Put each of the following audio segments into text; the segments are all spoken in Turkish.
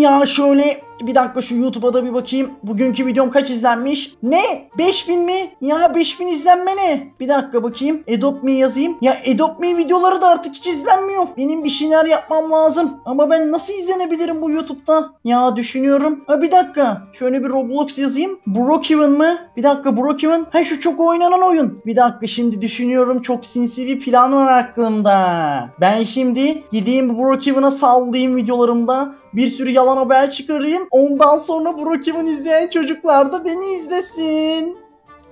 Ya şöyle bir dakika şu YouTube'a da bir bakayım. Bugünkü videom kaç izlenmiş? Ne? 5000 mi? Ya 5000 izlenme ne? Bir dakika bakayım. Adopt Me yazayım. Ya Adopt Me videoları da artık hiç izlenmiyor. Benim bir şeyler yapmam lazım. Ama ben nasıl izlenebilirim bu YouTube'da? Ya düşünüyorum. Ha bir dakika. Şöyle bir Roblox yazayım. Brookhaven mı? Bir dakika Brookhaven. Ha şu çok oynanan oyun. Bir dakika şimdi düşünüyorum. Çok sinsi bir plan var aklımda. Ben şimdi gideyim Brookhaven'a sallayayım videolarımda. Bir sürü yalan haber çıkarayım. Ondan sonra Brookhaven izleyen çocuklar da beni izlesin.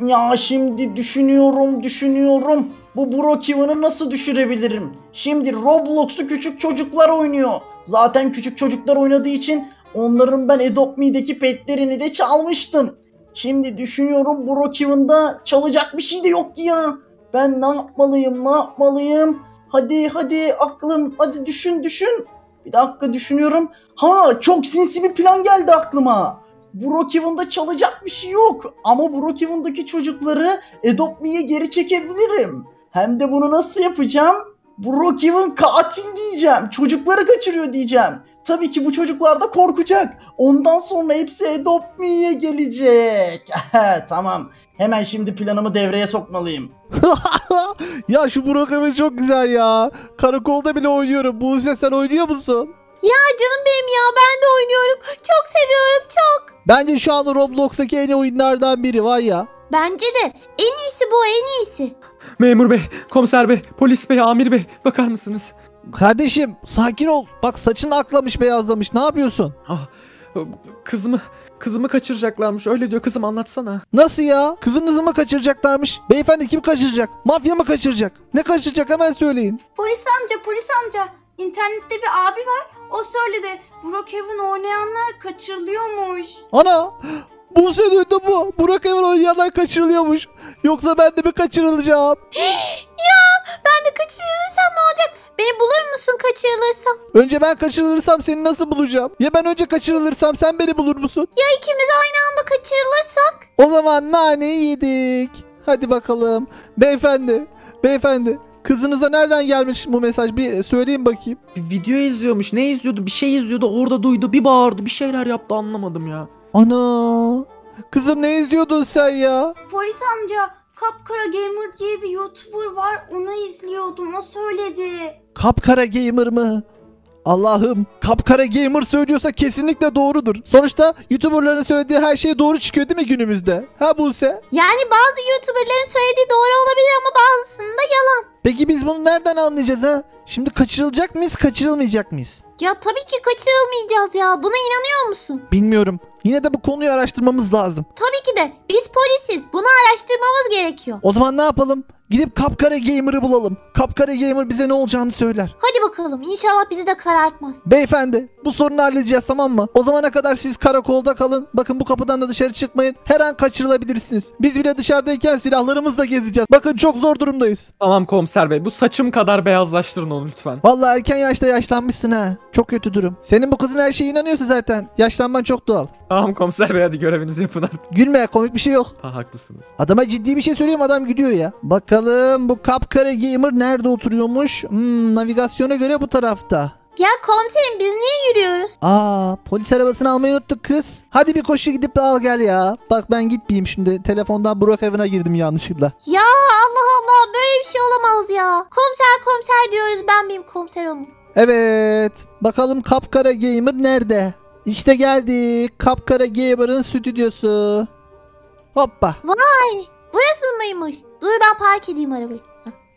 Ya şimdi düşünüyorum, düşünüyorum. Bu Brookhaven'ı nasıl düşürebilirim? Şimdi Roblox'u küçük çocuklar oynuyor. Zaten küçük çocuklar oynadığı için onların ben Adopt Me'deki petlerini de çalmıştım. Şimdi düşünüyorum Brookhaven'da çalacak bir şey de yok ya. Ben ne yapmalıyım, ne yapmalıyım? Hadi hadi aklım, hadi düşün düşün. Bir dakika düşünüyorum. Ha çok sinsi bir plan geldi aklıma. Brookhaven'da çalacak bir şey yok. Ama Brookhaven'daki çocukları Adopt Me'ye geri çekebilirim. Hem de bunu nasıl yapacağım? Brookhaven katil diyeceğim. Çocukları kaçırıyor diyeceğim. Tabii ki bu çocuklar da korkacak. Ondan sonra hepsi Adopt Me'ye gelecek. tamam. Hemen şimdi planımı devreye sokmalıyım. ya şu Brookhaven çok güzel ya. Karakolda bile oynuyorum. Buse sen oynuyor musun? Ya canım benim ya ben de oynuyorum. Çok seviyorum çok. Bence şu anda Roblox'taki en iyi oyunlardan biri var ya. Bence de en iyisi bu en iyisi. Memur bey, komiser bey, polis bey, amir bey bakar mısınız? Kardeşim sakin ol. Bak saçın aklamış beyazlamış. Ne yapıyorsun? Ah, kızımı, kızımı kaçıracaklarmış öyle diyor kızım anlatsana. Nasıl ya? Kızınızı mı kaçıracaklarmış? Beyefendi kim kaçıracak? Mafya mı kaçıracak? Ne kaçıracak hemen söyleyin. Polis amca, polis amca. İnternette bir abi var. O söyledi. Brookhaven oynayanlar kaçırılıyormuş. Ana! Buse duydu bu. Evin oynayanlar kaçırılıyormuş. Yoksa ben de mi kaçırılacağım? ya ben de kaçırılırsam ne olacak? Beni bulur musun kaçırılırsam? Önce ben kaçırılırsam seni nasıl bulacağım? Ya ben önce kaçırılırsam sen beni bulur musun? Ya ikimiz aynı anda kaçırılırsak? O zaman naneyi yedik. Hadi bakalım. Beyefendi, beyefendi. Kızınıza nereden gelmiş bu mesaj? Bir söyleyin bakayım. Bir video izliyormuş ne izliyordu bir şey izliyordu orada duydu bir bağırdı bir şeyler yaptı anlamadım ya. Ana! Kızım ne izliyordun sen ya? Polis amca, Kapkara Gamer diye bir YouTuber var. Onu izliyordum. O söyledi. Kapkara gamer mı? Allah'ım kapkara gamer söylüyorsa kesinlikle doğrudur. Sonuçta YouTuber'ların söylediği her şey doğru çıkıyor değil mi günümüzde? Ha Buse? Yani bazı YouTuber'ların söylediği doğru olabilir ama bazısında yalan. Peki biz bunu nereden anlayacağız ha? Şimdi kaçırılacak mıyız kaçırılmayacak mıyız? Ya tabii ki kaçırılmayacağız ya. Buna inanıyor musun? Bilmiyorum. Yine de bu konuyu araştırmamız lazım. Tabii ki de. Biz polisiz. Bunu araştırmamız gerekiyor. O zaman ne yapalım? Gidip Kapkara Gamer'ı bulalım. Kapkara Gamer bize ne olacağını söyler. Hadi bakalım. İnşallah bizi de karartmaz. Beyefendi bu sorunu halledeceğiz tamam mı? O zamana kadar siz karakolda kalın. Bakın bu kapıdan da dışarı çıkmayın. Her an kaçırılabilirsiniz. Biz bile dışarıdayken silahlarımızla gezeceğiz. Bakın çok zor durumdayız. Tamam komiser bey bu saçım kadar beyazlaştırın onu lütfen. Vallahi erken yaşta yaşlanmışsın ha. Çok kötü durum. Senin bu kızın her şeye inanıyorsa zaten. Yaşlanman çok doğal. Tamam komiser bey hadi görevinizi yapın artık. Gülme komik bir şey yok. Ha haklısınız. Adama ciddi bir şey söylüyorum adam gülüyor ya. Bakalım bu kapkara gamer nerede oturuyormuş? Hmm, navigasyona göre bu tarafta. Ya komiserim biz niye yürüyoruz? Aa polis arabasını almayı unuttuk kız. Hadi bir koşu gidip de al gel ya. Bak ben gitmeyeyim şimdi. Telefondan Burak evine girdim yanlışlıkla. Ya Allah Allah böyle bir şey olamaz ya. Komiser komiser diyoruz ben miyim komiser? Evet. Bakalım kapkara gamer nerede? İşte geldik. Kapkara gamer'ın stüdyosu. Hoppa. Vay burası mıymış? Dur ben park edeyim arabayı.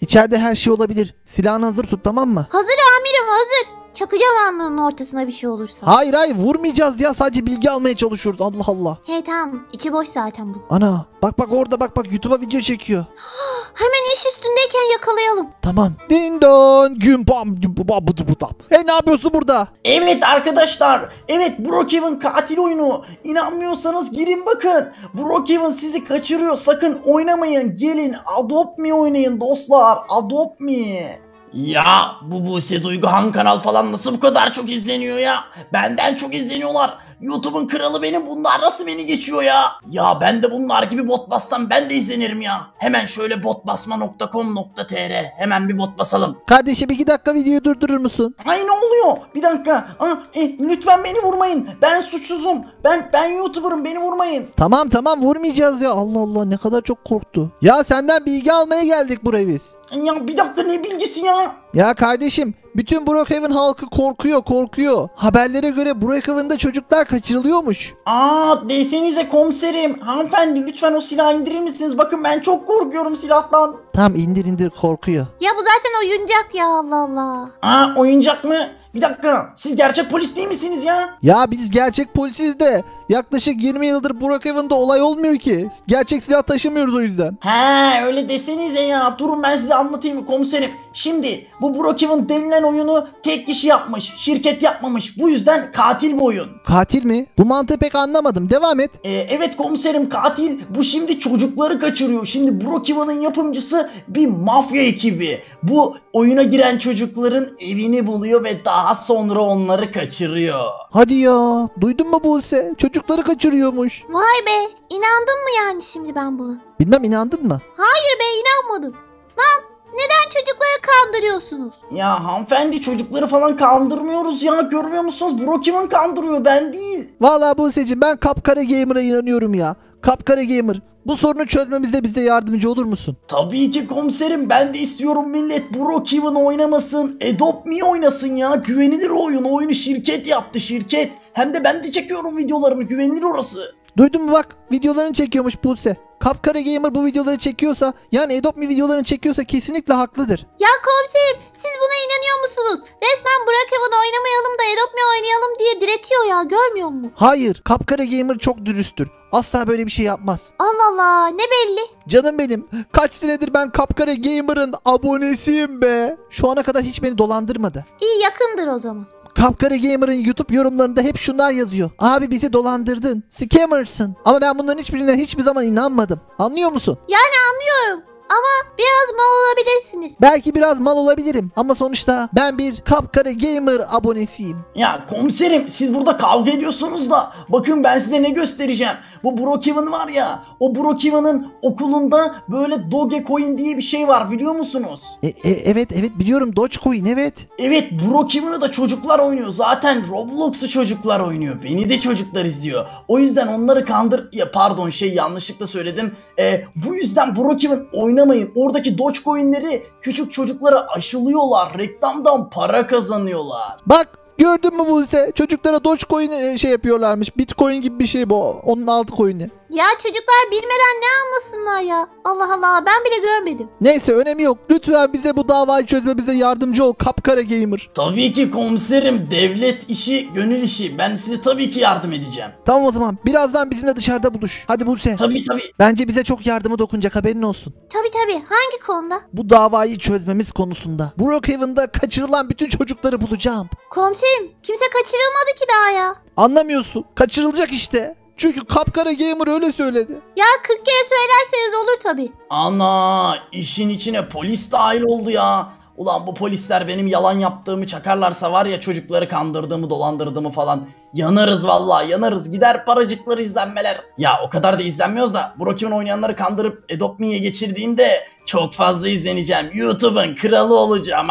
İçeride her şey olabilir. Silahını hazır tut tamam mı? Hazır amirim hazır. Çakacağım alnının ortasına bir şey olursa. Hayır hayır vurmayacağız ya. Sadece bilgi almaya çalışıyoruz. Allah Allah. He tamam içi boş zaten bu. Ana bak bak orada bak bak YouTube'a video çekiyor. Hemen iş üstündeyken yakalayalım. Tamam. Din don gün bam gün bu bam bu bu bam. Hey ne yapıyorsun burada? Evet arkadaşlar. Evet Brookhaven katil oyunu. İnanmıyorsanız girin bakın. Brookhaven sizi kaçırıyor. Sakın oynamayın. Gelin Adopt Me oynayın dostlar. Adopt Me. Ya bu Buse Duygu Han kanal falan nasıl bu kadar çok izleniyor ya? Benden çok izleniyorlar. YouTube'un kralı benim bunlar nasıl beni geçiyor ya? Ya ben de bunlar gibi bot bassam ben de izlenirim ya. Hemen şöyle botbasma.com.tr hemen bir bot basalım. Kardeşim iki dakika videoyu durdurur musun? Ay ne oluyor? Bir dakika. Aa, e, lütfen beni vurmayın. Ben suçsuzum. Ben ben YouTuber'ım. Beni vurmayın. Tamam tamam vurmayacağız ya. Allah Allah ne kadar çok korktu. Ya senden bilgi almaya geldik buraya biz. Ya bir dakika ne bilgisi ya? Ya kardeşim bütün Brookhaven halkı korkuyor korkuyor. Haberlere göre Brookhaven'da çocuklar kaçırılıyormuş. Aa desenize komiserim. Hanımefendi lütfen o silahı indirir misiniz? Bakın ben çok korkuyorum silahtan. Tamam indir indir korkuyor. Ya bu zaten oyuncak ya Allah Allah. Aa oyuncak mı? Bir dakika. Siz gerçek polis değil misiniz ya? Ya biz gerçek polisiz de yaklaşık 20 yıldır Brookhaven'da olay olmuyor ki. Gerçek silah taşımıyoruz o yüzden. He öyle desenize ya. Durun ben size anlatayım komiserim. Şimdi bu Brookhaven denilen oyunu tek kişi yapmış. Şirket yapmamış. Bu yüzden katil bu oyun. Katil mi? Bu mantığı pek anlamadım. Devam et. Ee, evet komiserim katil. Bu şimdi çocukları kaçırıyor. Şimdi Brookhaven'ın yapımcısı bir mafya ekibi. Bu oyuna giren çocukların evini buluyor ve daha sonra onları kaçırıyor. Hadi ya. Duydun mu Buse? Çocukları kaçırıyormuş. Vay be inandın mı yani şimdi ben buna? Bilmem inandın mı? Hayır be inanmadım. Lan neden çocukları kandırıyorsunuz? Ya hanımefendi çocukları falan kandırmıyoruz ya. Görmüyor musunuz? Brookhaven kandırıyor ben değil. Vallahi Buse'cim ben Kapkara Gamer'a inanıyorum ya. Kapkara Gamer. Bu sorunu çözmemizde bize yardımcı olur musun? Tabii ki komiserim ben de istiyorum millet Brookhaven oynamasın. Adopt Me oynasın ya. Güvenilir oyun. Oyunu şirket yaptı şirket. Hem de ben de çekiyorum videolarımı. Güvenilir orası. Duydun mu bak videolarını çekiyormuş Buse. Kapkara Gamer bu videoları çekiyorsa yani Adopt Me videolarını çekiyorsa kesinlikle haklıdır. Ya komiserim siz buna inanıyor musunuz? Resmen Brookhaven oynamayalım da Adopt Me oynayalım diye diretiyor ya görmüyor musun? Hayır Kapkara Gamer çok dürüsttür. Asla böyle bir şey yapmaz. Allah Allah ne belli. Canım benim kaç senedir ben Kapkara Gamer'ın abonesiyim be. Şu ana kadar hiç beni dolandırmadı. İyi yakındır o zaman. Kapkara Gamer'ın YouTube yorumlarında hep şunlar yazıyor. Abi bizi dolandırdın. Scammersın. Ama ben bunların hiçbirine hiçbir zaman inanmadım. Anlıyor musun? Yani anlıyorum ama biraz mal olabilirsiniz. Belki biraz mal olabilirim ama sonuçta ben bir Kapkara Gamer abonesiyim. Ya komiserim siz burada kavga ediyorsunuz da bakın ben size ne göstereceğim. Bu Brookhaven var ya o Brookhaven'ın okulunda böyle Dogecoin diye bir şey var biliyor musunuz? E, e, evet evet biliyorum Dogecoin evet. Evet Brookhaven'ı da çocuklar oynuyor. Zaten Roblox'u çocuklar oynuyor. Beni de çocuklar izliyor. O yüzden onları kandır... Ya pardon şey yanlışlıkla söyledim. Ee, bu yüzden Brookhaven oynamayın. Oradaki Dogecoin'leri küçük çocuklara aşılıyorlar. Reklamdan para kazanıyorlar. Bak gördün mü Buse? Çocuklara Dogecoin e, şey yapıyorlarmış. Bitcoin gibi bir şey bu. Onun altı coin'i. Ya çocuklar bilmeden ne anlasınlar ya? Allah Allah ben bile görmedim. Neyse önemi yok. Lütfen bize bu davayı çözmemize yardımcı ol Kapkara Gamer. Tabii ki komiserim. Devlet işi, gönül işi. Ben size tabii ki yardım edeceğim. Tamam o zaman birazdan bizimle dışarıda buluş. Hadi Buse. Tabii tabii. Bence bize çok yardımı dokunacak haberin olsun. Tabi tabi hangi konuda? Bu davayı çözmemiz konusunda. Brookhaven'da kaçırılan bütün çocukları bulacağım. Komiserim kimse kaçırılmadı ki daha ya. Anlamıyorsun. Kaçırılacak işte. Çünkü Kapkara Gamer öyle söyledi. Ya 40 kere söylerseniz olur tabi. Ana işin içine polis dahil oldu ya. Ulan bu polisler benim yalan yaptığımı çakarlarsa var ya çocukları kandırdığımı dolandırdığımı falan. Yanarız vallahi yanarız gider paracıkları izlenmeler. Ya o kadar da izlenmiyoruz da Brookhaven oynayanları kandırıp Adopt Me'ye geçirdiğimde çok fazla izleneceğim. YouTube'un kralı olacağım.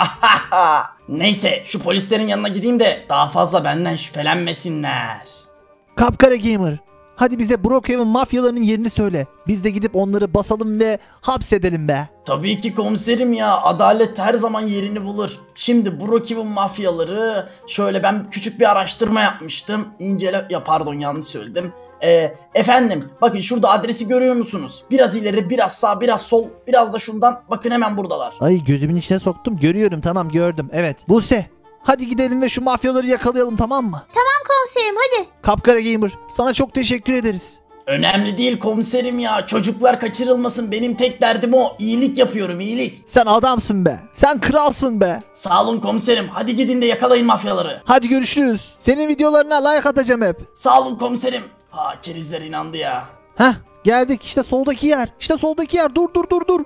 Neyse şu polislerin yanına gideyim de daha fazla benden şüphelenmesinler. Kapkara Gamer. Hadi bize Brookhaven mafyalarının yerini söyle. Biz de gidip onları basalım ve hapsedelim be. Tabii ki komiserim ya adalet her zaman yerini bulur. Şimdi Brookhaven mafyaları şöyle ben küçük bir araştırma yapmıştım. İncele ya pardon yanlış söyledim. Ee, efendim bakın şurada adresi görüyor musunuz? Biraz ileri biraz sağ biraz sol biraz da şundan bakın hemen buradalar. Ay gözümün içine soktum. Görüyorum tamam gördüm. Evet. Buse. Hadi gidelim ve şu mafyaları yakalayalım tamam mı? Tamam komiserim hadi. Kapkara Gamer. Sana çok teşekkür ederiz. Önemli değil komiserim ya çocuklar kaçırılmasın benim tek derdim o iyilik yapıyorum iyilik. Sen adamsın be. Sen kralsın be. Sağ olun komiserim hadi gidin de yakalayın mafyaları. Hadi görüşürüz. Senin videolarına like atacağım hep. Sağ olun komiserim. Ha kerizler inandı ya. Heh geldik işte soldaki yer. İşte soldaki yer. Dur dur dur dur.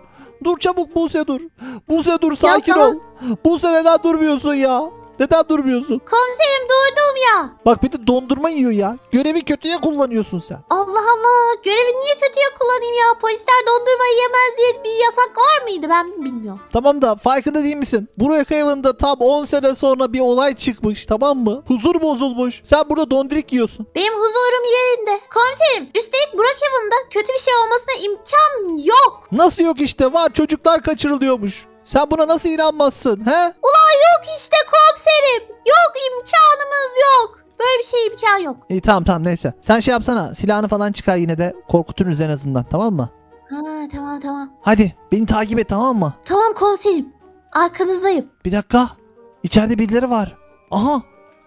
Dur çabuk Buse dur. Buse dur sakin tamam. ol. Buse neden durmuyorsun ya? Neden durmuyorsun? Komiserim durdum ya. Bak bir de dondurma yiyor ya. Görevi kötüye kullanıyorsun sen. Allah Allah. Görevi niye kötüye kullanayım ya? Polisler dondurma yemez diye bir yasak var mıydı? Ben bilmiyorum. Tamam da farkında değil misin? Brookhaven'da tam 10 sene sonra bir olay çıkmış tamam mı? Huzur bozulmuş. Sen burada dondirik yiyorsun. Benim huzurum yerinde. Komiserim üstelik Brookhaven'da kötü bir şey olmasına imkan yok. Nasıl yok işte var çocuklar kaçırılıyormuş. Sen buna nasıl inanmazsın he? Ulan yok işte komiserim. Yok imkanımız yok. Böyle bir şey imkan yok. İyi tamam tamam neyse. Sen şey yapsana silahını falan çıkar yine de korkuturuz en azından tamam mı? Ha tamam tamam. Hadi beni takip et tamam mı? Tamam komiserim. Arkanızdayım. Bir dakika. İçeride birileri var. Aha.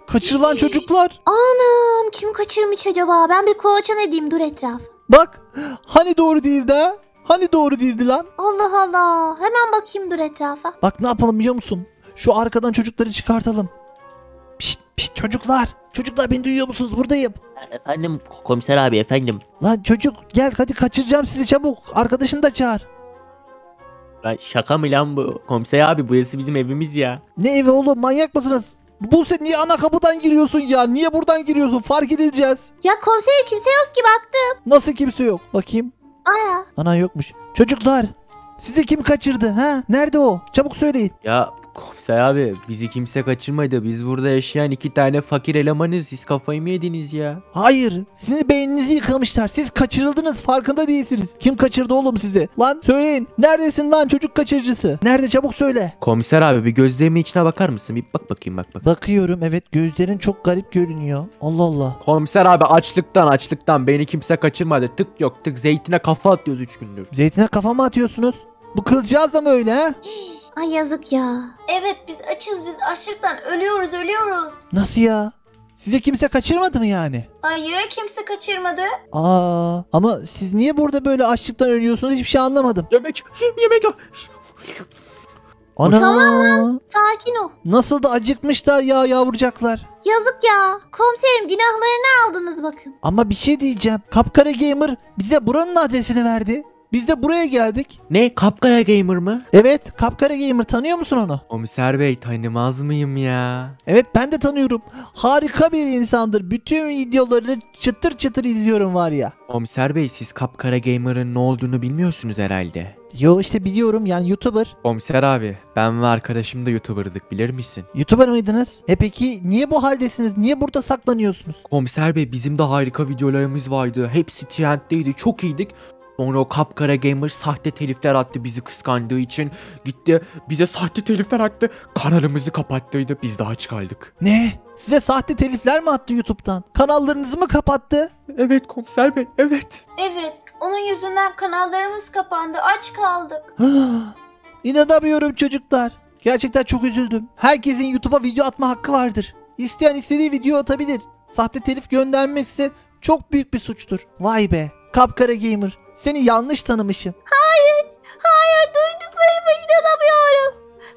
Kaçırılan çocuklar. Anam kim kaçırmış acaba? Ben bir kolaçan edeyim dur etraf. Bak. Hani doğru değildi ha? Hani doğru değildi lan? Allah Allah. Hemen bakayım dur etrafa. Bak ne yapalım biliyor musun? Şu arkadan çocukları çıkartalım. Pişt pişt çocuklar. Çocuklar beni duyuyor musunuz? Buradayım. Efendim komiser abi efendim. Lan çocuk gel hadi kaçıracağım sizi çabuk. Arkadaşını da çağır. Lan şaka mı lan bu? Komiser abi burası bizim evimiz ya. Ne evi oğlum manyak mısınız? Buse niye ana kapıdan giriyorsun ya? Niye buradan giriyorsun? Fark edileceğiz. Ya komiserim kimse yok ki baktım. Nasıl kimse yok? Bakayım. Aya. Ana yokmuş. Çocuklar sizi kim kaçırdı ha? Nerede o? Çabuk söyleyin. Ya komiser abi bizi kimse kaçırmadı. Biz burada yaşayan iki tane fakir elemanız. Siz kafayı mı yediniz ya? Hayır. Sizin beyninizi yıkamışlar. Siz kaçırıldınız. Farkında değilsiniz. Kim kaçırdı oğlum sizi? Lan söyleyin. Neredesin lan çocuk kaçırıcısı? Nerede çabuk söyle. Komiser abi bir gözlerimin içine bakar mısın? Bir bak bakayım bak bak. Bakıyorum evet gözlerin çok garip görünüyor. Allah Allah. Komiser abi açlıktan açlıktan beni kimse kaçırmadı. Tık yok tık zeytine kafa atıyoruz 3 gündür. Zeytine kafa mı atıyorsunuz? Bu kızcağız da mı öyle ha? Ay yazık ya. Evet biz açız biz açlıktan ölüyoruz ölüyoruz. Nasıl ya? Size kimse kaçırmadı mı yani? Hayır kimse kaçırmadı. Aa, ama siz niye burada böyle açlıktan ölüyorsunuz hiçbir şey anlamadım. Yemek yemek Ana. Sakin ol. Nasıl da acıkmışlar ya yavrucaklar. Yazık ya. Komiserim günahlarını aldınız bakın. Ama bir şey diyeceğim. Kapkara Gamer bize buranın adresini verdi. Biz de buraya geldik. Ne kapkara gamer mı? Evet, Kapkara Gamer tanıyor musun onu? Komiser bey tanımaz mıyım ya? Evet, ben de tanıyorum. Harika bir insandır. Bütün videolarını çıtır çıtır izliyorum var ya. Komiser bey siz kapkara gamer'ın ne olduğunu bilmiyorsunuz herhalde. Yo işte biliyorum yani YouTuber. Komiser abi ben ve arkadaşım da YouTuber'dık bilir misin? YouTuber mıydınız? E peki niye bu haldesiniz? Niye burada saklanıyorsunuz? Komiser bey bizim de harika videolarımız vardı. Hepsi trendteydi çok iyiydik. Sonra o kapkara gamer sahte telifler attı bizi kıskandığı için. Gitti bize sahte telifler attı. Kanalımızı kapattıydı biz daha çıkardık. Ne? Size sahte telifler mi attı YouTube'dan? Kanallarınızı mı kapattı? Evet komiser bey evet. Evet onun yüzünden kanallarımız kapandı aç kaldık. İnanamıyorum çocuklar. Gerçekten çok üzüldüm. Herkesin YouTube'a video atma hakkı vardır. İsteyen istediği video atabilir. Sahte telif göndermekse çok büyük bir suçtur. Vay be. Kapkara Gamer. Seni yanlış tanımışım. Hayır. Hayır duyduklarıma inanamıyorum.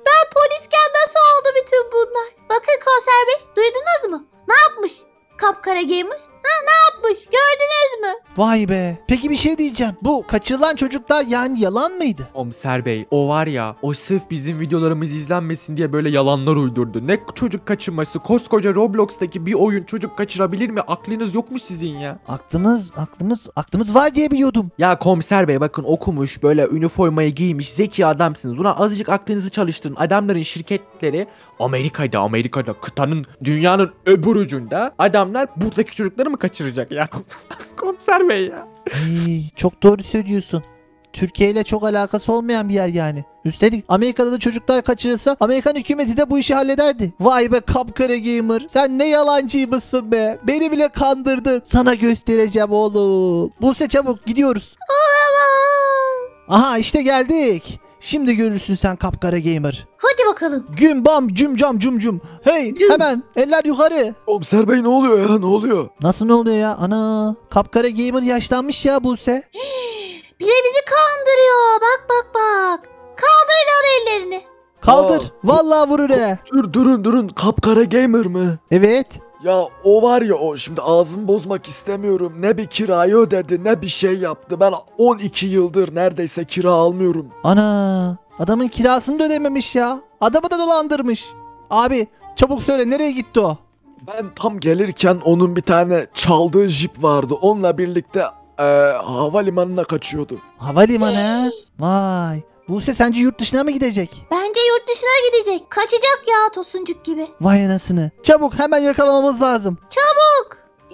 Ben polisken nasıl oldu bütün bunlar? Bakın komiser bey duydunuz mu? Ne yapmış? Kapkara gamer. Ha ne yapmış? Gördünüz mü? Vay be. Peki bir şey diyeceğim. Bu kaçırılan çocuklar yani yalan mıydı? Komiser bey o var ya o sırf bizim videolarımız izlenmesin diye böyle yalanlar uydurdu. Ne çocuk kaçırması koskoca Roblox'taki bir oyun çocuk kaçırabilir mi? Aklınız yokmuş sizin ya. Aklımız, aklımız, aklımız var diye biliyordum. Ya komiser bey bakın okumuş böyle üniformayı giymiş zeki adamsınız. Buna azıcık aklınızı çalıştırın. Adamların şirketleri Amerika'da Amerika'da kıtanın dünyanın öbür ucunda adamlar buradaki çocukları mı kaçıracak ya? komiser bey ya. Ay, çok doğru söylüyorsun. Türkiye ile çok alakası olmayan bir yer yani. Üstelik Amerika'da da çocuklar kaçırılsa Amerikan hükümeti de bu işi hallederdi. Vay be kapkara gamer. Sen ne yalancıymışsın be. Beni bile kandırdın. Sana göstereceğim oğlum. Buse çabuk gidiyoruz. Olamaz. Aha işte geldik. Şimdi görürsün sen kapkara gamer. Hadi bakalım. Güm bam cum cam cum cum. Hey Güm. hemen eller yukarı. Komiser bey ne oluyor ya ne oluyor? Nasıl ne oluyor ya? Ana kapkara gamer yaşlanmış ya Buse. Bize bizi kandırıyor. Bak bak bak. Kaldır lan ellerini. Kaldır. Aa. Vallahi vurur he. Dur durun durun kapkara gamer mı? Evet. Ya o var ya o şimdi ağzımı bozmak istemiyorum. Ne bir kirayı ödedi ne bir şey yaptı. Ben 12 yıldır neredeyse kira almıyorum. Ana adamın kirasını da ödememiş ya. Adamı da dolandırmış. Abi Çabuk söyle nereye gitti o? Ben tam gelirken onun bir tane çaldığı jip vardı. Onunla birlikte e, havalimanına kaçıyordu. Havalimanı. Vay. Buse sence yurt dışına mı gidecek? Bence yurt dışına gidecek. Kaçacak ya tosuncuk gibi. Vay anasını. Çabuk hemen yakalamamız lazım.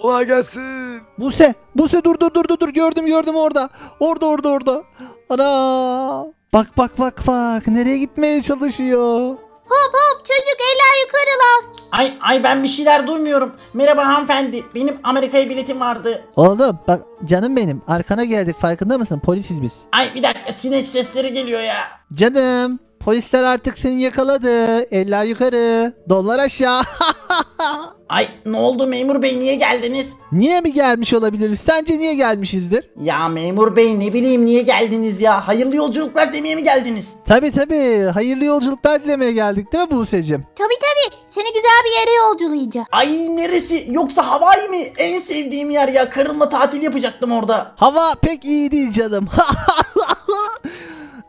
Kolay gelsin. Buse, Buse dur dur dur dur dur gördüm gördüm orada. Orada orada orada. Ana. Bak bak bak bak nereye gitmeye çalışıyor. Hop hop çocuk eller yukarı lan. Ay ay ben bir şeyler duymuyorum. Merhaba hanımefendi. Benim Amerika'ya biletim vardı. Oğlum bak canım benim arkana geldik farkında mısın? Polisiz biz. Ay bir dakika sinek sesleri geliyor ya. Canım polisler artık seni yakaladı. Eller yukarı. Dollar aşağı. Ay ne oldu memur bey niye geldiniz? niye mi gelmiş olabiliriz? Sence niye gelmişizdir? Ya memur bey ne bileyim niye geldiniz ya? Hayırlı yolculuklar demeye mi geldiniz? Tabi tabi hayırlı yolculuklar dilemeye geldik değil mi Buse'cim? Tabi tabi seni güzel bir yere yolculayacak. Ay neresi? Yoksa Hawaii mi? En sevdiğim yer ya. Karımla tatil yapacaktım orada. Hava pek iyi değil canım.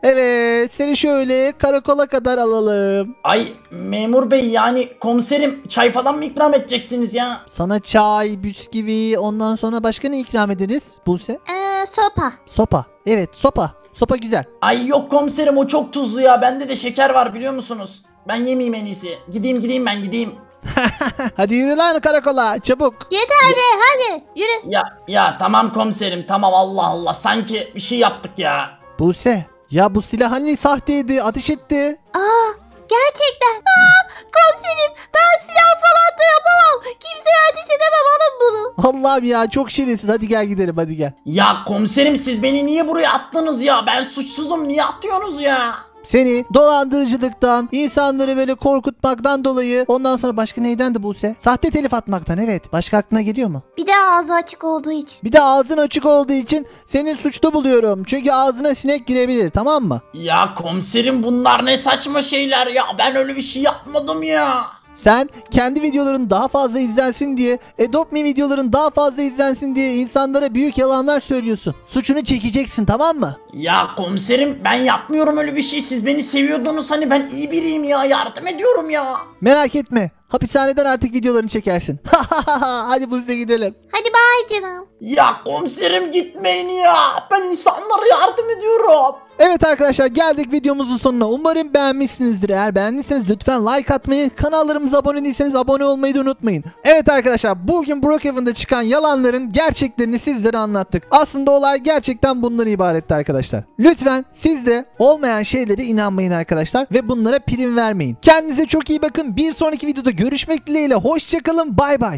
evet seni şöyle karakola kadar alalım. Ay memur bey yani komiserim çay falan mı ikram edeceksiniz ya? Sana çay, bisküvi ondan sonra başka ne ikram ederiz Buse? Ee, sopa. Sopa. Evet sopa. Sopa güzel. Ay yok komiserim o çok tuzlu ya. Bende de şeker var biliyor musunuz? Ben yemeyeyim en iyisi. Gideyim gideyim ben gideyim. Hadi yürü lan karakola çabuk. Yeter be hadi yürü. Ya ya tamam komiserim tamam Allah Allah. Sanki bir şey yaptık ya. Buse ya bu silah hani sahteydi ateş etti. Aa gerçekten. Aa komiserim ben silah falan da yapamam. Kimseye ateş edemem alın bunu. Allah'ım ya çok şirinsin hadi gel gidelim hadi gel. Ya komiserim siz beni niye buraya attınız ya? Ben suçsuzum niye atıyorsunuz ya? Seni dolandırıcılıktan, insanları böyle korkutmaktan dolayı ondan sonra başka neyden de Buse? Sahte telif atmaktan evet. Başka aklına geliyor mu? Bir de ağzı açık olduğu için. Bir de ağzın açık olduğu için seni suçlu buluyorum. Çünkü ağzına sinek girebilir tamam mı? Ya komiserim bunlar ne saçma şeyler ya. Ben öyle bir şey yapmadım ya. Sen kendi videoların daha fazla izlensin diye, Adopt Me videoların daha fazla izlensin diye insanlara büyük yalanlar söylüyorsun. Suçunu çekeceksin tamam mı? Ya komiserim ben yapmıyorum öyle bir şey. Siz beni seviyordunuz hani ben iyi biriyim ya. Yardım ediyorum ya. Merak etme. Hapishaneden artık videolarını çekersin. Hadi Buse gidelim. Hadi bay canım. Ya komiserim gitmeyin ya. Ben insanlara yardım ediyorum. Evet arkadaşlar geldik videomuzun sonuna. Umarım beğenmişsinizdir. Eğer beğendiyseniz lütfen like atmayı, kanallarımıza abone değilseniz abone olmayı da unutmayın. Evet arkadaşlar bugün Brookhaven'da çıkan yalanların gerçeklerini sizlere anlattık. Aslında olay gerçekten bundan ibaretti arkadaşlar. Lütfen siz de olmayan şeylere inanmayın arkadaşlar ve bunlara prim vermeyin. Kendinize çok iyi bakın. Bir sonraki videoda görüşmek dileğiyle. Hoşçakalın. Bay bay.